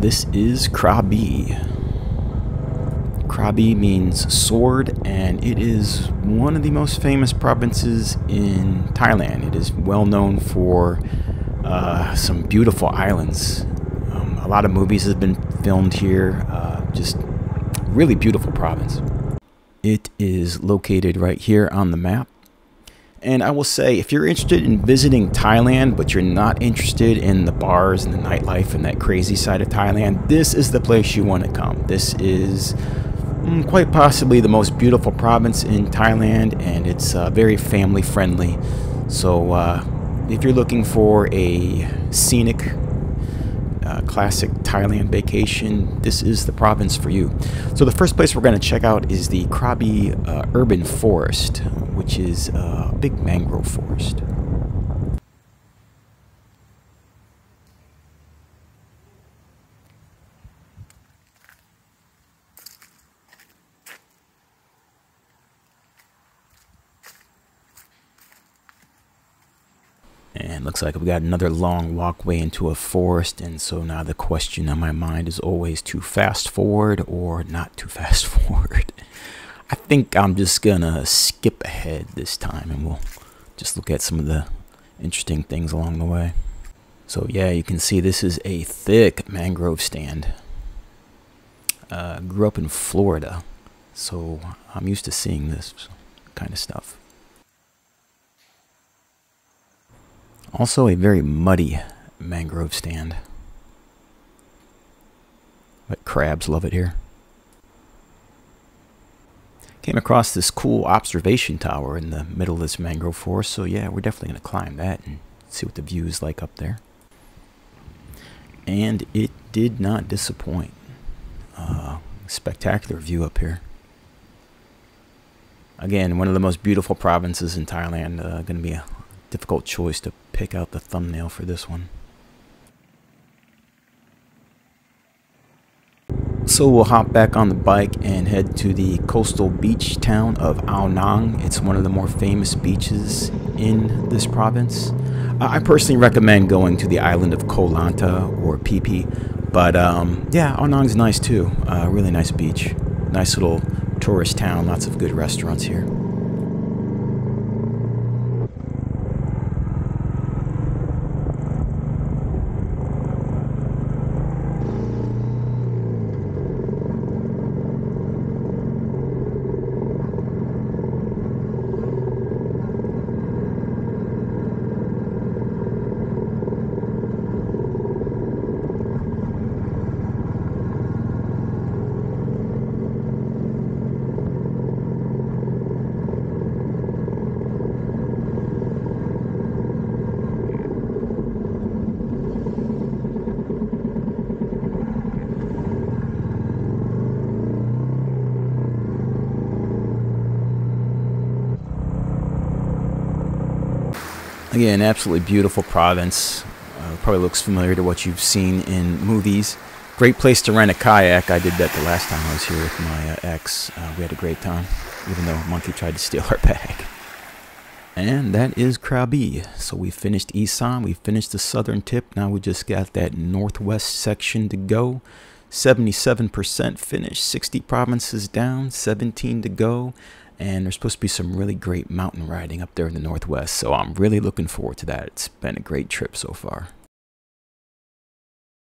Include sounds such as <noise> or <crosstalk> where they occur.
this is Krabi. Krabi means sword, and it is one of the most famous provinces in Thailand. It is well known for uh, some beautiful islands. Um, a lot of movies have been filmed here. Uh, just really beautiful province. It is located right here on the map. And I will say, if you're interested in visiting Thailand, but you're not interested in the bars and the nightlife and that crazy side of Thailand, this is the place you want to come. This is mm, quite possibly the most beautiful province in Thailand, and it's uh, very family friendly. So, uh, if you're looking for a scenic, uh, classic Thailand vacation, this is the province for you. So the first place we're going to check out is the Krabi uh, Urban Forest, which is a big mangrove forest. And looks like we got another long walkway into a forest. And so now the question on my mind is always too fast forward or not too fast <laughs> forward. I think I'm just gonna skip ahead this time and we'll just look at some of the interesting things along the way. So yeah, you can see this is a thick mangrove stand. Uh, grew up in Florida, so I'm used to seeing this kind of stuff. Also a very muddy mangrove stand. But crabs love it here. Came across this cool observation tower in the middle of this mangrove forest, so yeah, we're definitely going to climb that and see what the view is like up there. And it did not disappoint. Uh, spectacular view up here. Again, one of the most beautiful provinces in Thailand. Uh, going to be a difficult choice to pick out the thumbnail for this one. So we'll hop back on the bike and head to the coastal beach town of Ao Nang. It's one of the more famous beaches in this province. I personally recommend going to the island of Koh Lanta or Phi. But um, yeah, Ao Nang's nice too. Uh, really nice beach. Nice little tourist town. Lots of good restaurants here. Again, absolutely beautiful province. Uh, probably looks familiar to what you've seen in movies. Great place to rent a kayak. I did that the last time I was here with my uh, ex. Uh, we had a great time, even though monkey tried to steal <laughs> our bag. And that is Krabi. So we finished Isan, we finished the southern tip. Now we just got that northwest section to go. 77% finished, 60 provinces down, 17 to go and there's supposed to be some really great mountain riding up there in the northwest so i'm really looking forward to that. It's been a great trip so far